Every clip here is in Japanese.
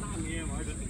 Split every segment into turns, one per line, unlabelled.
大面玩的。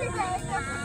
谢谢。s a